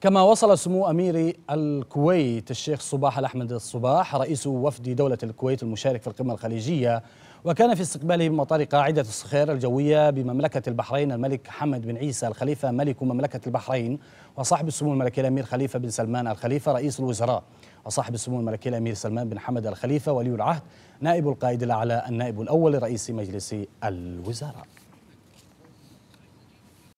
كما وصل سمو أمير الكويت الشيخ صباح الأحمد الصباح رئيس وفد دولة الكويت المشارك في القمة الخليجية وكان في استقباله بمطار قاعدة الصخير الجوية بمملكة البحرين الملك حمد بن عيسى الخليفة ملك مملكة البحرين وصاحب السمو الملكي الأمير خليفة بن سلمان الخليفة رئيس الوزراء وصاحب السمو الملكي الأمير سلمان بن حمد الخليفة ولي العهد نائب القائد الأعلى النائب الأول لرئيس مجلس الوزراء.